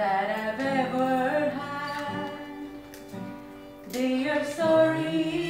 that I've ever had. They are sorry.